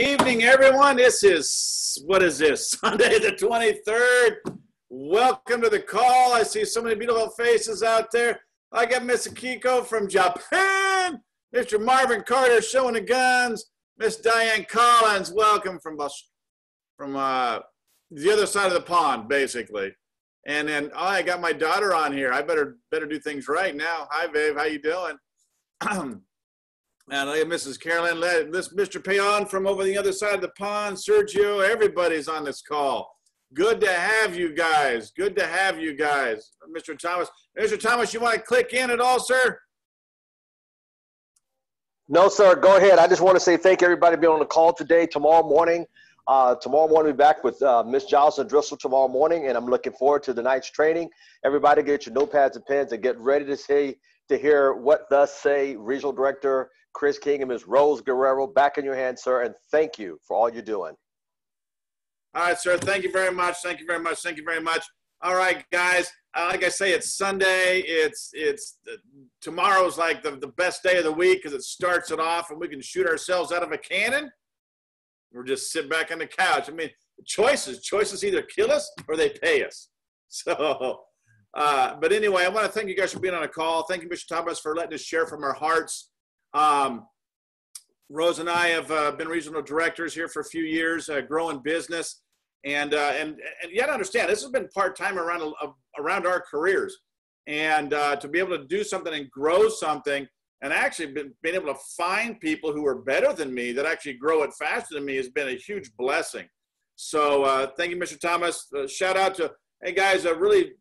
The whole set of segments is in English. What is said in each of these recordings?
evening, everyone. This is, what is this? Sunday the 23rd. Welcome to the call. I see so many beautiful faces out there. I got Miss Akiko from Japan, Mr. Marvin Carter showing the guns, Miss Diane Collins. Welcome from from uh, the other side of the pond, basically. And then oh, I got my daughter on here. I better better do things right now. Hi, babe. How you doing? And Mrs. Carolyn, let this Mr. Payon from over the other side of the pond, Sergio, everybody's on this call. Good to have you guys. Good to have you guys. Mr. Thomas. Mr. Thomas, you want to click in at all, sir? No, sir. Go ahead. I just want to say thank everybody being on the call today. Tomorrow morning, uh, tomorrow morning, we'll be back with uh, Miss and Driscoll tomorrow morning, and I'm looking forward to the night's training. Everybody get your notepads and pens and get ready to say to hear what thus say Regional Director Chris King and Ms. Rose Guerrero. Back in your hands, sir, and thank you for all you're doing. All right, sir. Thank you very much. Thank you very much. Thank you very much. All right, guys. Uh, like I say, it's Sunday. It's it's uh, tomorrow's like the, the best day of the week because it starts it off, and we can shoot ourselves out of a cannon, or just sit back on the couch. I mean, choices. Choices either kill us or they pay us. So, uh, but anyway, I want to thank you guys for being on a call. Thank you, Mr. Thomas, for letting us share from our hearts. Um, Rose and I have uh, been regional directors here for a few years, uh, growing business, and uh, and and you got to understand this has been part time around around our careers, and uh, to be able to do something and grow something, and actually been, being able to find people who are better than me that actually grow it faster than me has been a huge blessing. So uh, thank you, Mr. Thomas. Uh, shout out to hey guys, really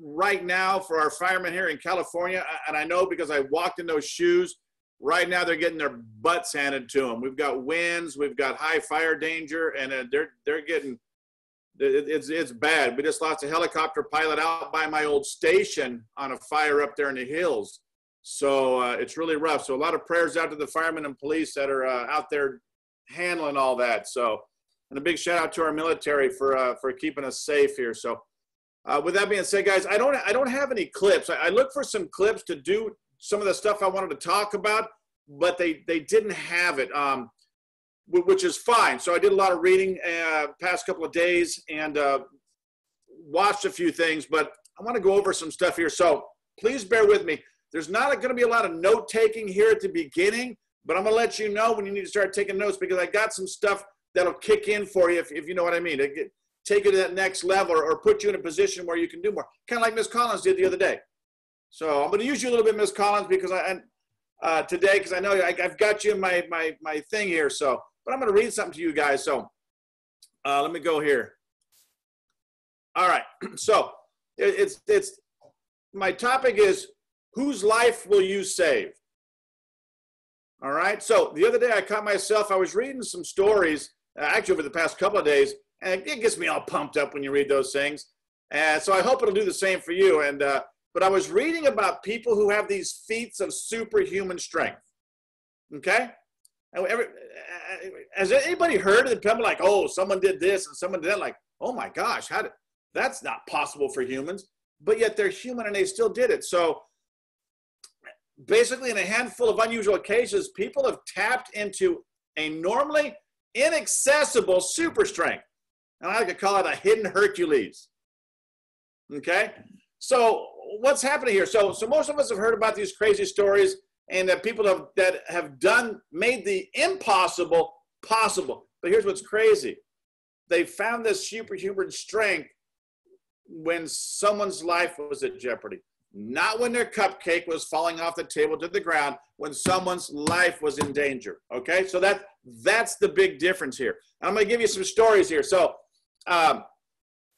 right now for our firemen here in California, and I know because I walked in those shoes Right now, they're getting their butts handed to them. We've got winds, we've got high fire danger, and uh, they're they're getting it's it's bad. We just lost a helicopter pilot out by my old station on a fire up there in the hills. So uh, it's really rough. So a lot of prayers out to the firemen and police that are uh, out there handling all that. So and a big shout out to our military for uh, for keeping us safe here. So uh, with that being said, guys, I don't I don't have any clips. I, I look for some clips to do some of the stuff I wanted to talk about, but they they didn't have it, um, which is fine. So I did a lot of reading uh, past couple of days and uh, watched a few things, but I want to go over some stuff here. So please bear with me. There's not going to be a lot of note taking here at the beginning, but I'm going to let you know when you need to start taking notes because I got some stuff that'll kick in for you if, if you know what I mean. Take it to that next level or, put you in a position where you can do more. Kind of like Miss Collins did the other day. So I'm going to use you a little bit, Miss Collins, because I uh, today because I know I, have got you in my my my thing here. So, but I'm going to read something to you guys. So, uh, let me go here. All right. So it, it's it's my topic is whose life will you save? All right. So the other day I caught myself. I was reading some stories uh, actually over the past couple of days, and it gets me all pumped up when you read those things. And so I hope it'll do the same for you. And uh, but I was reading about people who have these feats of superhuman strength. Okay? has anybody heard of the people like, oh, someone did this and someone did that? Like, oh my gosh, how did, that's not possible for humans. But yet they're human and they still did it. So basically, in a handful of unusual cases, people have tapped into a normally inaccessible super strength. And I like to call it a hidden Hercules. Okay? So what's happening here? So, so most of us have heard about these crazy stories and that people have, that have done, made the impossible possible. But here's what's crazy. They found this superhuman strength when someone's life was at jeopardy. Not when their cupcake was falling off the table to the ground, when someone's life was in danger. Okay, so that that's the big difference here. I'm going to give you some stories here. So, um,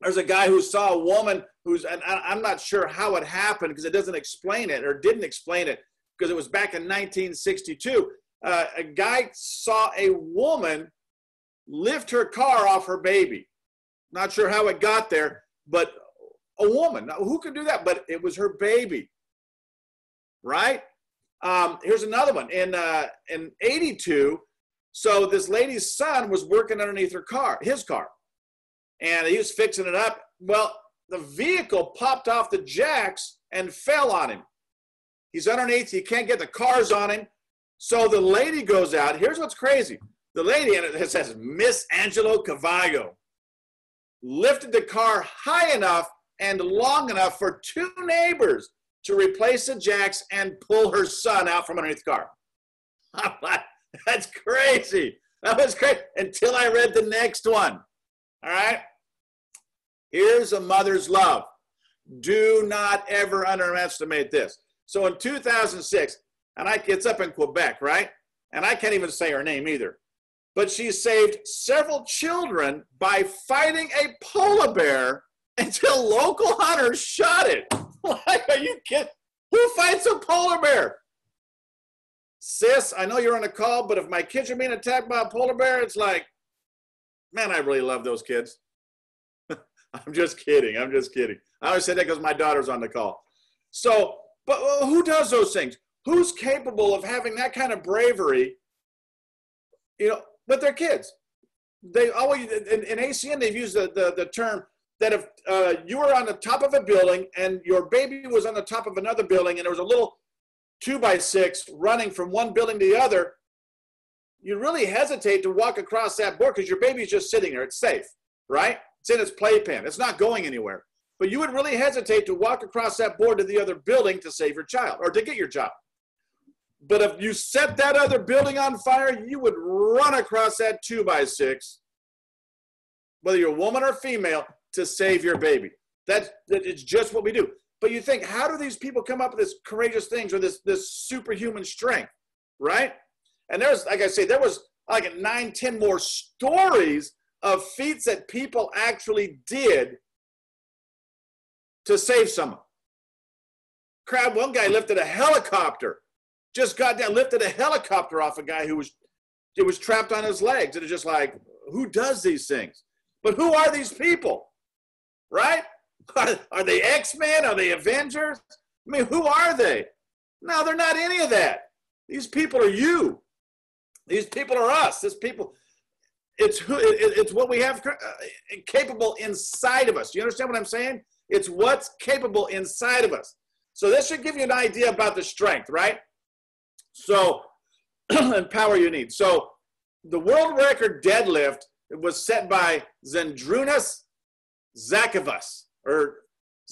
there's a guy who saw a woman who's, and I'm not sure how it happened because it doesn't explain it or didn't explain it because it was back in 1962. Uh, a guy saw a woman lift her car off her baby. Not sure how it got there, but a woman. Now, who could do that? But it was her baby, right? Um, here's another one. In uh, in '82, so this lady's son was working underneath her car, his car, and he was fixing it up. Well, the vehicle popped off the jacks and fell on him. He's underneath, he can't get the cars on him. So the lady goes out. Here's what's crazy the lady, and it says Miss Angela Cavallo, lifted the car high enough and long enough for two neighbors to replace the jacks and pull her son out from underneath the car. That's crazy. That was great until I read the next one. All right. Here's a mother's love. Do not ever underestimate this. So in 2006, and I, it's up in Quebec, right? And I can't even say her name either. But she saved several children by fighting a polar bear until local hunters shot it. like, are you kidding? Who fights a polar bear? Sis, I know you're on a call, but if my kids are being attacked by a polar bear, it's like, man, I really love those kids. I'm just kidding. I'm just kidding. I always say that because my daughter's on the call. So, but who does those things? Who's capable of having that kind of bravery, you know, with their kids? They always, in, in ACN, they've used the, the, the term that if uh, you were on the top of a building and your baby was on the top of another building and there was a little two by six running from one building to the other, you really hesitate to walk across that board because your baby's just sitting there. It's safe, right? It's in its playpen. It's not going anywhere. But you would really hesitate to walk across that board to the other building to save your child or to get your child. But if you set that other building on fire, you would run across that two by six, whether you're a woman or female, to save your baby. That's that it's just what we do. But you think, how do these people come up with this courageous things or this this superhuman strength, right? And there's, like I say, there was like nine, ten more stories of feats that people actually did to save someone. Crab, one guy lifted a helicopter, just got down, lifted a helicopter off a guy who was it was trapped on his legs. And it's just like, who does these things? But who are these people? Right? Are, are they X-Men? Are they Avengers? I mean, who are they? No, they're not any of that. These people are you. These people are us. This people, it's who it's what we have uh, capable inside of us. You understand what I'm saying? It's what's capable inside of us. So this should give you an idea about the strength, right? So and power you need. So the world record deadlift was set by Zydrunas Zakavas or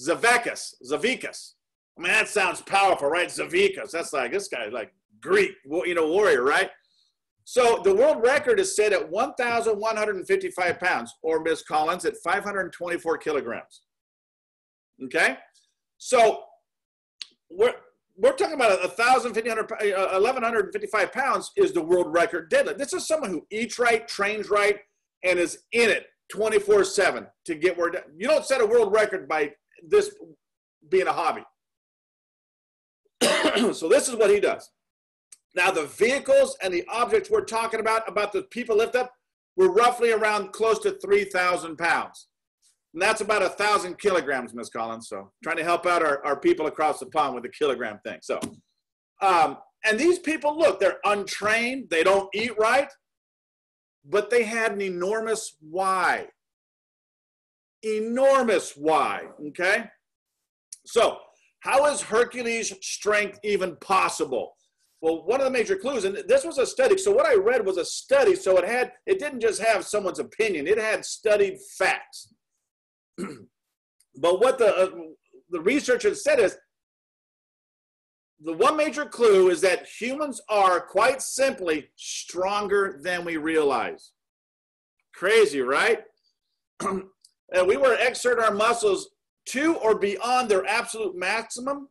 Zavakis, Zavikas. I mean, that sounds powerful, right? Zavikas. That's like this guy, like Greek, you know, warrior, right? So the world record is set at 1,155 pounds, or Ms. Collins at 524 kilograms. Okay, so we're we're talking about 1,500, 1,155 uh, pounds is the world record deadlift. This is someone who eats right, trains right, and is in it 24 7 to get where you don't set a world record by this being a hobby. so this is what he does. Now, the vehicles and the objects we're talking about, about the people lift up, were roughly around close to 3,000 pounds. And that's about a thousand kilograms, Miss Collins. So trying to help out our, our people across the pond with the kilogram thing. So, um, and these people, look, they're untrained. They don't eat right, but they had an enormous why. Enormous why, okay? So how is Hercules' strength even possible? Well, one of the major clues, and this was a study. So what I read was a study. So it had, it didn't just have someone's opinion. It had studied facts. but what the uh, the researchers said is the one major clue is that humans are quite simply stronger than we realize. Crazy, right? and we were exert our muscles to or beyond their absolute maximum,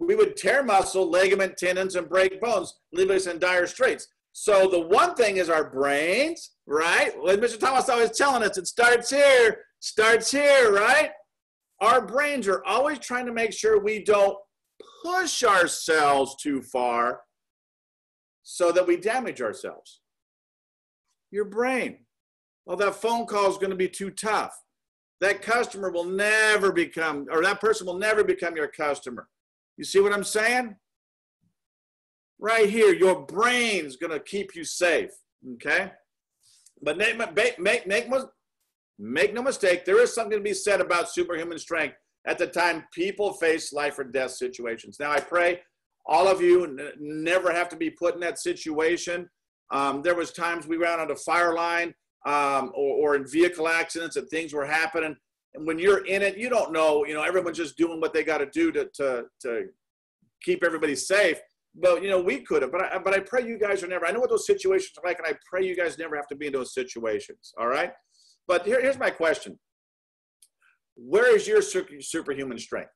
we would tear muscle, ligament, tendons, and break bones, leaving us in dire straits. So the one thing is our brains, right? Well, Mr. Thomas always telling us it starts here, starts here, right? Our brains are always trying to make sure we don't push ourselves too far so that we damage ourselves. Your brain. Well, that phone call is going to be too tough. That customer will never become, or that person will never become your customer. You see what I'm saying? Right here, your brain's to keep you safe. Okay? But make, make, make, make, no mistake, there is something to be said about superhuman strength at the time people face life or death situations. Now, I pray all of you never have to be put in that situation. Um, there was times we ran on a fire line um, or, or in vehicle accidents and things were happening. And when you're in it, you don't know, you know, everyone's just doing what they got to do to, to, to keep everybody safe. But, you know, we could have, but I, but I pray you guys are never, I know what those situations are like, and I pray you guys never have to be in those situations. All right. But here, here's my question. Where is your superhuman strength?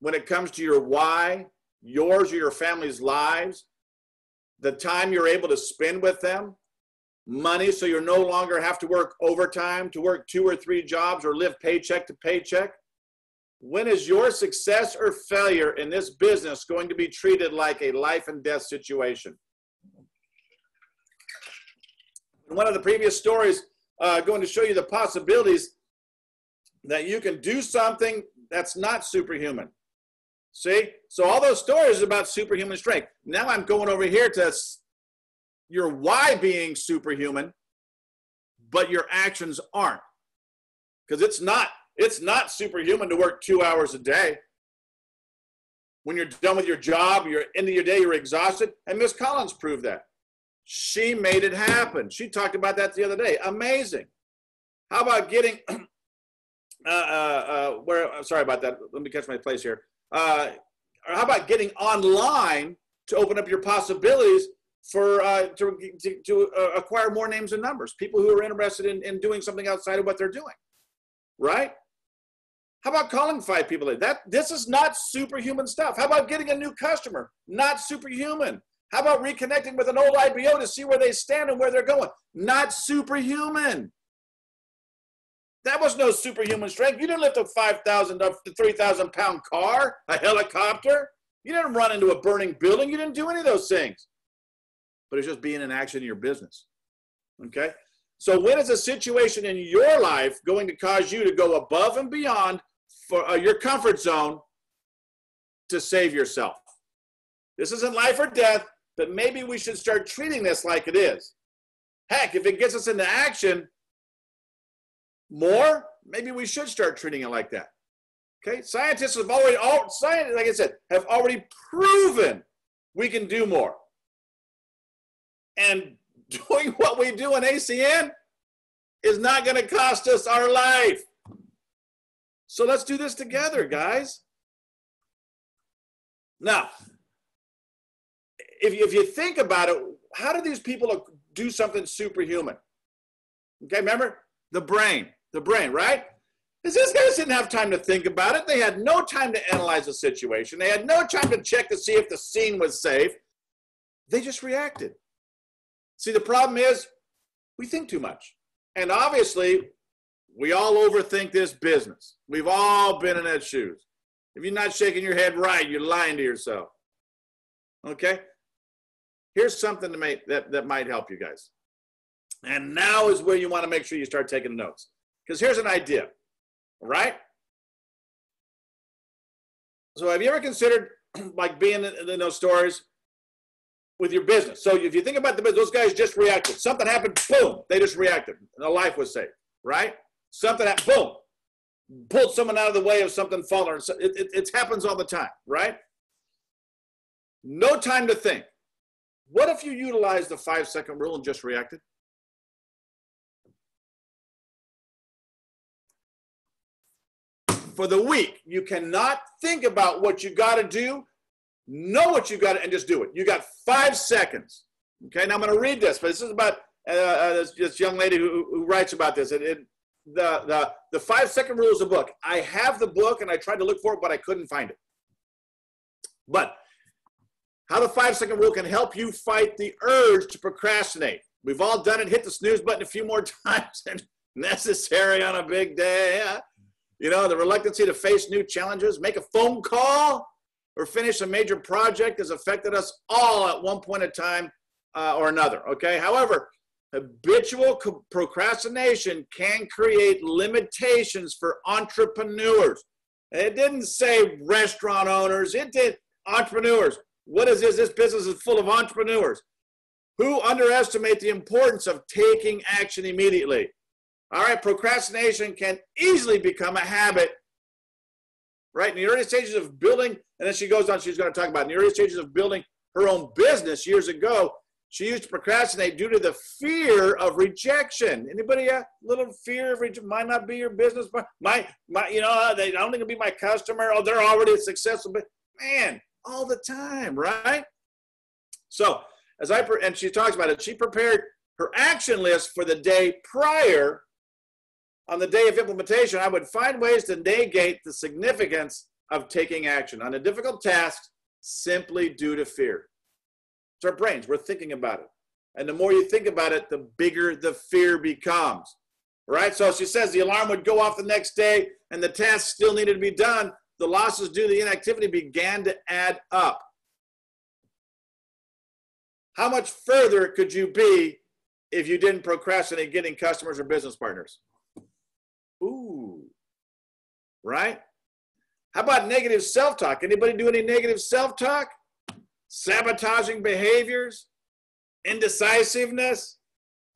When it comes to your why, yours or your family's lives, the time you're able to spend with them, money so you no longer have to work overtime to work two or three jobs or live paycheck to paycheck? When is your success or failure in this business going to be treated like a life and death situation? In one of the previous stories, uh, going to show you the possibilities that you can do something that's not superhuman. See? So all those stories about superhuman strength. Now I'm going over here to your why being superhuman, but your actions aren't. Because it's not, it's not superhuman to work two hours a day. When you're done with your job, you're end of your day, you're exhausted. And Miss Collins proved that. She made it happen. She talked about that the other day. Amazing. How about getting uh, uh, uh, where? I'm sorry about that. Let me catch my place here. Uh, how about getting online to open up your possibilities for uh, to, to, to uh, acquire more names and numbers, people who are interested in, in doing something outside of what they're doing, right? How about calling five people? That this is not superhuman stuff. How about getting a new customer? Not superhuman. How about reconnecting with an old IBO to see where they stand and where they're going? Not superhuman. That was no superhuman strength. You didn't lift a 5,000 up to 3,000 pound car, a helicopter. You didn't run into a burning building. You didn't do any of those things but it's just being in action in your business. Okay? So, when is a situation in your life going to cause you to go above and beyond for uh, your comfort zone to save yourself? This isn't life or death, but maybe we should start treating this like it is. Heck, if it gets us into action more, maybe we should start treating it like that. Okay, scientists have already, all scientists, like I said, have already proven we can do more. And doing what we do in ACN is not going to cost us our life. So let's do this together, guys. Now, if you, if you think about it, how do these people do something superhuman? Okay, remember the brain, the brain, right? Because these guys didn't have time to think about it. They had no time to analyze the situation. They had no time to check to see if the scene was safe. They just reacted. See, the problem is we think too much. And obviously, we all overthink this business. We've all been in that shoes. If you're not shaking your head right, you're lying to yourself. Okay? Here's something to make that, that might help you guys. And now is where you want to make sure you start taking notes. Because here's an idea, right? So have you ever considered like being in, those stories with your business. So if you think about the business, those guys just reacted. Something happened, boom, they just reacted, and a life was saved, right? Something happened, boom, pulled someone out of the way of something falling. It, it, it happens all the time, right? No time to think. What if you utilize the five second rule and just reacted? For the week, you cannot think about what you got to do know what you've got and just do it. You got five seconds. Okay, now I'm going to read this, but this is about uh, uh, this, this, young lady who, who writes about this. It, it, the, the, the five second rule is a book. I have the book and I tried to look for it, but I couldn't find it. But how the five second rule can help you fight the urge to procrastinate. We've all done it. Hit the snooze button a few more times and necessary on a big day. You know, the reluctancy to face new challenges, make a phone call or finish a major project has affected us all at one point in time uh, or another. Okay. However, habitual procrastination can create limitations for entrepreneurs. It didn't say restaurant owners, it did entrepreneurs. What is this? This business is full of entrepreneurs who underestimate the importance of taking action immediately. All right, procrastination can easily become a habit right? In the early stages of building, and then she goes on, she's going to talk about in the early stages of building her own business years ago, She used to procrastinate due to the fear of rejection. Anybody a little fear of rejection? Might not be your business, might, might you know, uh, they don't think it'll be my customer. Oh, they're already successful. But man, all the time, right? So as I and she talks about it, she prepared her action list for the day prior. On the day of implementation, I would find ways to negate the significance of taking action on a difficult task simply due to fear. It's our brains. We're thinking about it. And the more you think about it, the bigger the fear becomes. Right? So she says the alarm would go off the next day and the task still needed to be done. The losses due to the inactivity began to add up. How much further could you be if you didn't procrastinate getting customers or business partners? Right? How about negative self-talk? Anybody do any negative self-talk? Sabotaging behaviors, indecisiveness.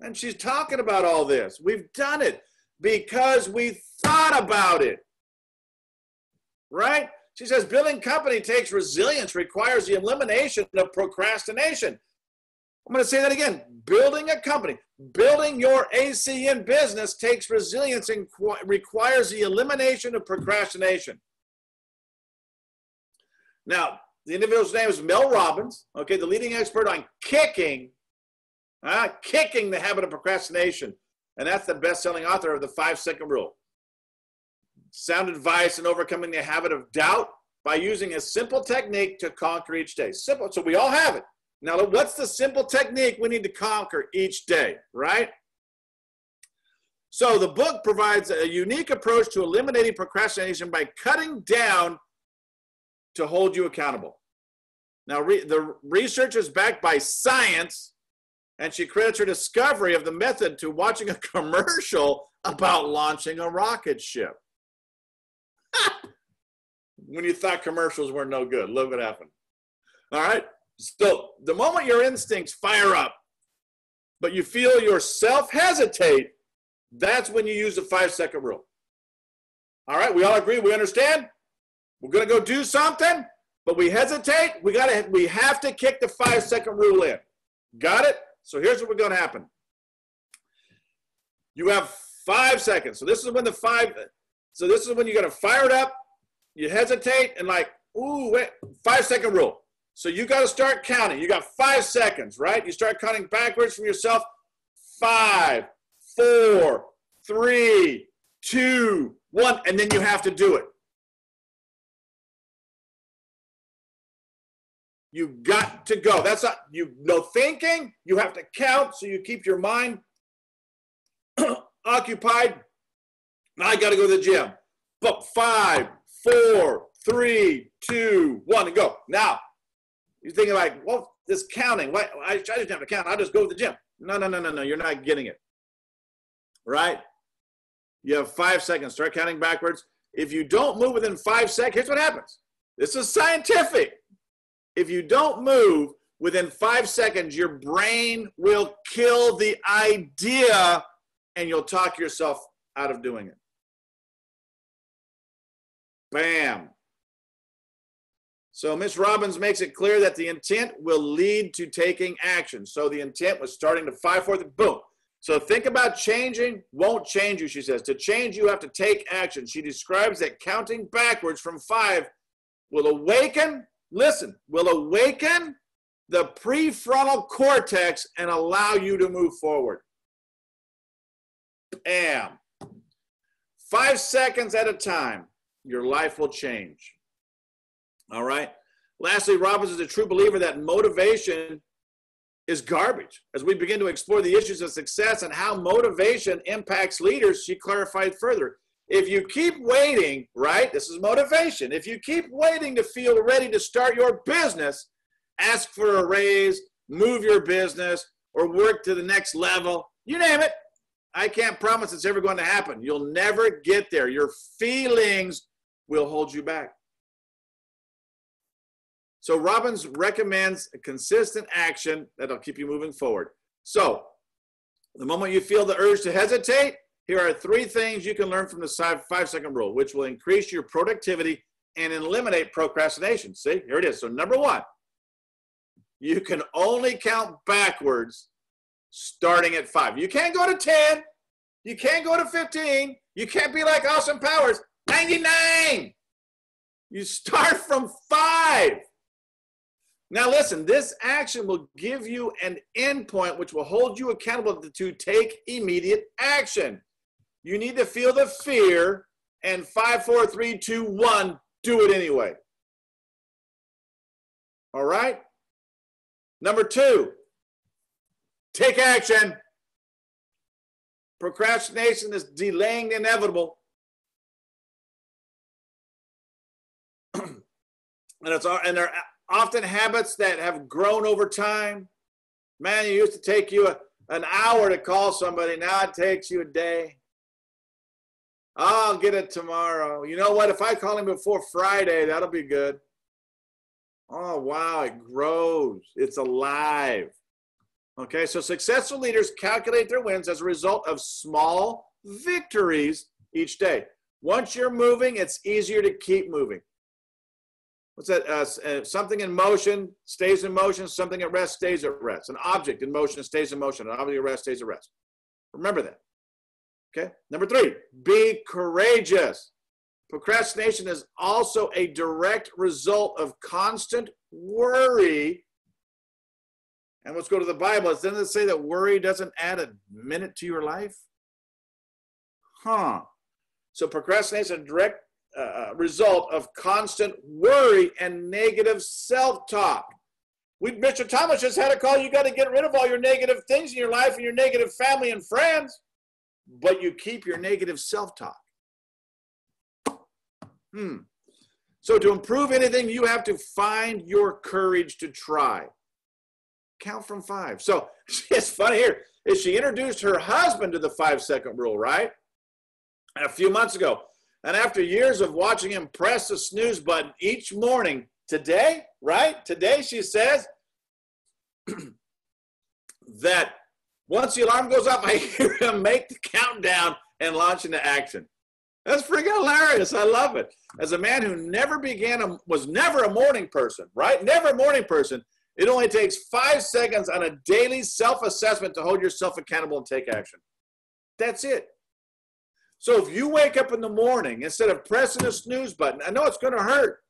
And she's talking about all this. We've done it because we thought about it. Right? She says building company takes resilience, requires the elimination of procrastination. I'm going to say that again. Building a company, building your ACN business takes resilience and requires the elimination of procrastination. Now, the individual's name is Mel Robbins, okay, the leading expert on kicking, uh, kicking the habit of procrastination. And that's the best selling author of the five second rule. Sound advice in overcoming the habit of doubt by using a simple technique to conquer each day. Simple. So we all have it. Now, what's the simple technique we need to conquer each day, right? So the book provides a unique approach to eliminating procrastination by cutting down to hold you accountable. Now, re- the research is backed by science, and she credits her discovery of the method to watching a commercial about launching a rocket ship. when you thought commercials were no good, look what happened. All right. So the moment your instincts fire up, but you feel yourself hesitate, that's when you use the five second rule. All right, we all agree, we understand? We're gonna go do something, but we hesitate, we gotta we have to kick the five second rule in. Got it? So here's what we're gonna happen. You have five seconds. So this is when the five, so this is when you're gonna fire it up, you hesitate, and like, ooh, wait, five second rule. So you got to start counting. You got five seconds, right? You start counting backwards from yourself. Five, four, three, two, one, and then you have to do it. You got to go. That's not you no thinking. You have to count so you keep your mind occupied. I got to go to the gym. But five, four, three, two, one, and go. Now you're thinking like, well, this counting, why, I, I just have to count. I'll just go to the gym. No, no, no, no, no. You're not getting it. Right? You have five seconds. Start counting backwards. If you don't move within five seconds, here's what happens. This is scientific. If you don't move within five seconds, your brain will kill the idea and you'll talk yourself out of doing it. Bam. So Ms. Robbins makes it clear that the intent will lead to taking action. So the intent was starting to five, four, boom. So think about changing won't change you, she says. To change, you have to take action. She describes that counting backwards from five will awaken, listen, will awaken the prefrontal cortex and allow you to move forward. Bam. Five seconds at a time, your life will change. All right. Lastly, Robbins is a true believer that motivation is garbage. As we begin to explore the issues of success and how motivation impacts leaders, she clarified further. If you keep waiting, right, this is motivation. If you keep waiting to feel ready to start your business, ask for a raise, move your business, or work to the next level, you name it. I can't promise it's ever going to happen. You'll never get there. Your feelings will hold you back. So Robbins recommends a consistent action that'll keep you moving forward. So the moment you feel the urge to hesitate, here are three things you can learn from the five second rule, which will increase your productivity and eliminate procrastination. See, here it is. So number one, you can only count backwards starting at five. You can't go to 10. You can't go to 15. You can't be like Austin Powers, 99. You start from five. Now, listen, this action will give you an endpoint which will hold you accountable to take immediate action. You need to feel the fear and five, four, three, two, one, do it anyway. All right? Number two, take action. Procrastination is delaying the inevitable. and it's and they're often habits that have grown over time. Man, it used to take you a, an hour to call somebody. Now it takes you a day. I'll get it tomorrow. You know what? If I call him before Friday, that'll be good. Oh, wow. It grows, it's alive. Okay, so successful leaders calculate their wins as a result of small victories each day. Once you're moving, it's easier to keep moving. What's that? Uh, uh, something in motion stays in motion, something at rest stays at rest. An object in motion stays in motion, an object at rest stays at rest. Remember that. Okay. Number three, be courageous. Procrastination is also a direct result of constant worry. And let's go to the Bible. Doesn't it say that worry doesn't add a minute to your life? Huh. So procrastination is a direct uh, uh result of constant worry and negative self-talk. We, Mr. Thomas just had a call. You got to get rid of all your negative things in your life and your negative family and friends but you keep your negative self talk. Hmm. So, to improve anything, you have to find your courage to try. Count from five. So, it's funny here is she introduced her husband to the five second rule, right? a few months ago. And after years of watching him press the snooze button each morning, today, right? Today, she says that once the alarm goes off, I hear him make the countdown and launch into action. That's freaking hilarious. I love it. As a man who never began, a, was never a morning person, right? Never a morning person. It only takes five seconds on a daily self assessment to hold yourself accountable and take action. That's it. So if you wake up in the morning, instead of pressing the snooze button, I know it's going to hurt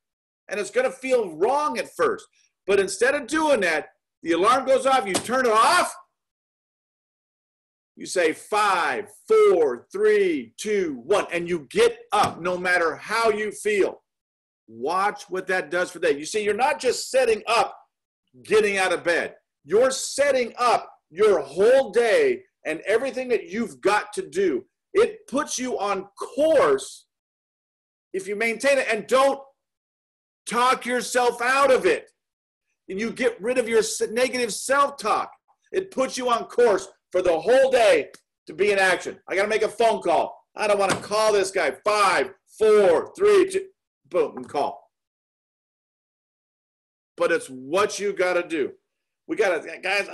and it's going to feel wrong at first. But instead of doing that, the alarm goes off, you turn it off, you say five, four, three, two, one, and you get up no matter how you feel. Watch what that does for that. You see, you're not just setting up getting out of bed, you're setting up your whole day and everything that you've got to do. Puts you on course if you maintain it and don't talk yourself out of it. And you get rid of your negative self talk. It puts you on course for the whole day to be in action. I got to make a phone call. I don't want to call this guy. Five, four, three, two, boom, and call. But it's what you got to do. We got to, guys,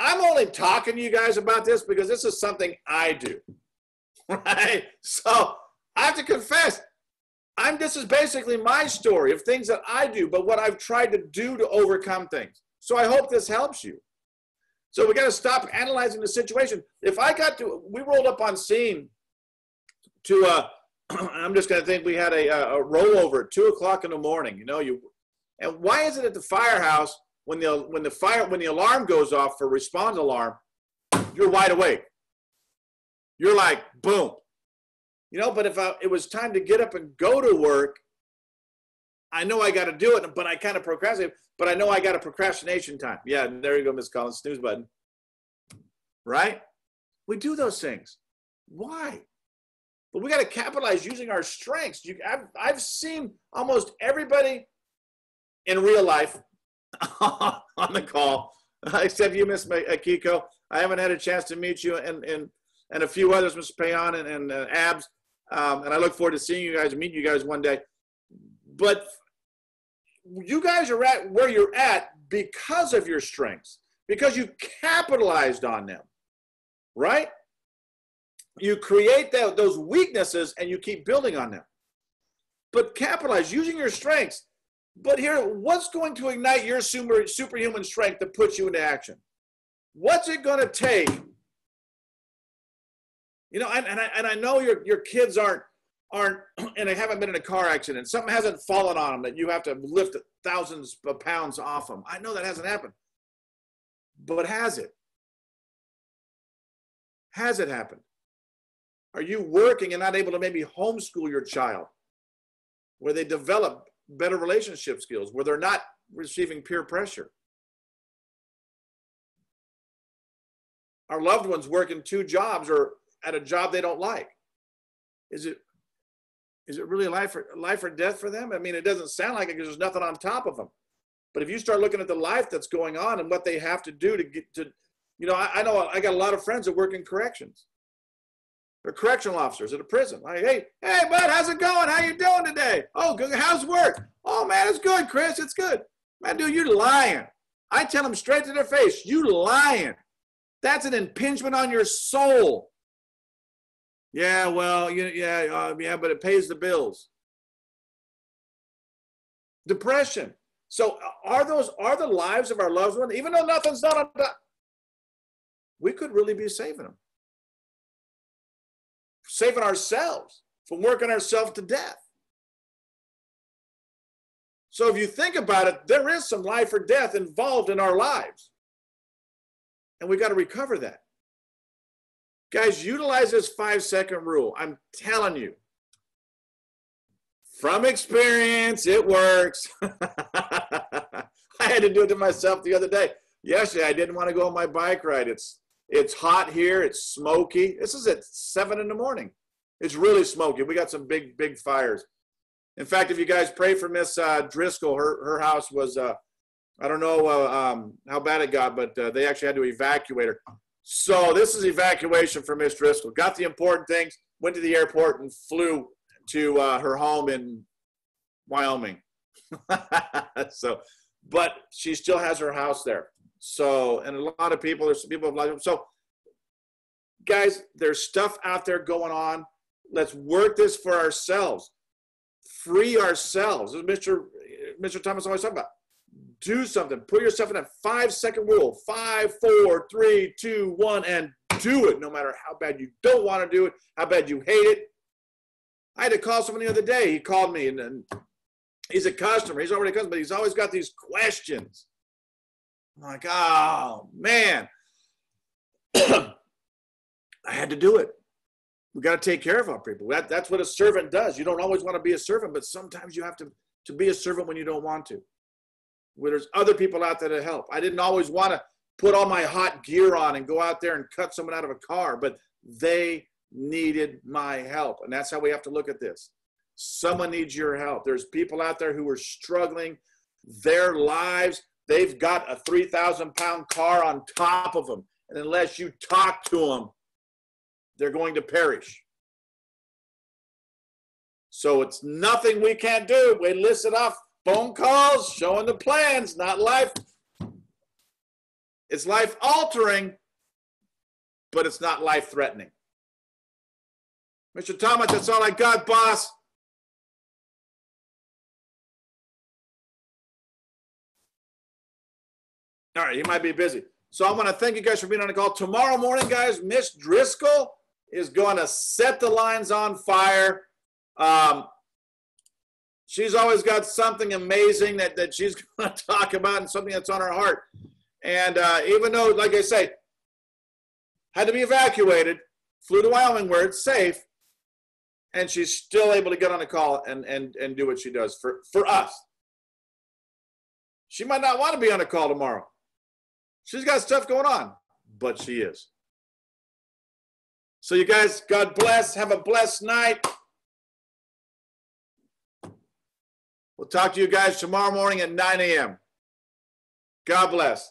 I'm only talking to you guys about this because this is something I do. Right? So I have to confess, I'm this is basically my story of things that I do, but what I've tried to do to overcome things. So I hope this helps you. So we got to stop analyzing the situation. If I got to, we rolled up on scene to, uh, I'm just going to think we had a, a rollover at two o'clock in the morning. You know, you, and why is it at the firehouse when the when the fire when the alarm goes off for response alarm, you're wide awake. You're like boom, you know. But if I, it was time to get up and go to work, I know I got to do it, but I kind of procrastinate. But I know I got a procrastination time. Yeah, there you go, Miss Collins, snooze button. Right? We do those things. Why? But we got to capitalize using our strengths. You, I've, I've seen almost everybody in real life on the call, except you, Miss Akiko. I haven't had a chance to meet you and, and, and a few others, Mr. Payon and, and uh, Abs. Um, and I look forward to seeing you guys, meet you guys one day. But you guys are at where you're at because of your strengths, because you capitalized on them, right? You create that, those weaknesses and you keep building on them. But capitalize using your strengths. But here, what's going to ignite your super, superhuman strength to put you into action? What's it going to take? You know, and, and, I, and I know your, your kids aren't, aren't, and they haven't been in a car accident. Something hasn't fallen on them that you have to lift thousands of pounds off them. I know that hasn't happened. But has it? Has it happened? Are you working and not able to maybe homeschool your child where they develop better relationship skills, where they're not receiving peer pressure? Our loved ones working two jobs or at a job they don't like. Is it is it really life or life or death for them? I mean, it doesn't sound like it because there's nothing on top of them. But if you start looking at the life that's going on and what they have to do to get to, you know, I, I know I got a lot of friends that work in corrections. They're correctional officers at a prison. Like, hey, hey, bud, how's it going? How you doing today? Oh, good. How's work? Oh, man, it's good, Chris. It's good. Man, dude, you're lying. I tell them straight to their face, you lying. That's an impingement on your soul. Yeah, well, you, yeah, uh, yeah, but it pays the bills. Depression. So, uh, are those are the lives of our loved ones, even though nothing's done we could really be saving them saving ourselves from working ourselves to death. So if you think about it, there is some life or death involved in our lives. And we got to recover that. Guys, utilize this five second rule. I'm telling you, from experience, it works. I had to do it to myself the other day. Yesterday, I didn't want to go on my bike ride. It's it's hot here. It's smoky. This is at seven in the morning. It's really smoky. We got some big, big fires. In fact, if you guys pray for Miss uh, Driscoll, her her house was uh, I don't know uh, um, how bad it got, but uh, they actually had to evacuate her. So this is evacuation for Miss Driscoll. Got the important things. Went to the airport and flew to uh, her home in Wyoming. so, but she still has her house there. So, and a lot of people, there's some people have so guys, there's stuff out there going on. Let's work this for ourselves. Free ourselves. As Mr. Mr. Thomas always talking about. Do something. Put yourself in a five second rule. Five, four, three, two, one, and do it. No matter how bad you don't want to do it, how bad you hate it. I had to call someone the other day. He called me and, and he's a customer. He's already a customer, but he's always got these questions. I'm like, oh man. I had to do it. We got to take care of our people. That, that's what a servant does. You don't always want to be a servant, but sometimes you have to, to be a servant when you don't want to. Where there's other people out there to help. I didn't always want to put all my hot gear on and go out there and cut someone out of a car, but they needed my help. And that's how we have to look at this. Someone needs your help. There's people out there who are struggling. Their lives They've got a 3,000 pound car on top of them. And unless you talk to them, they're going to perish. So it's nothing we can't do. We listen off phone calls, showing the plans, not life. It's life altering, but it's not life threatening. Mr. Thomas, that's all I got, boss. All right, you might be busy. So I want to thank you guys for being on the call. Tomorrow morning, guys, Miss Driscoll is going to set the lines on fire. Um, she's always got something amazing that, that she's going to talk about and something that's on her heart. And uh, even though, like I say, had to be evacuated, flew to Wyoming where it's safe, and she's still able to get on a call and, and, and do what she does for, for us. She might not want to be on a call tomorrow. She's got stuff going on, but she is. So, you guys, God bless. Have a blessed night. We'll talk to you guys tomorrow morning at 9 a.m. God bless.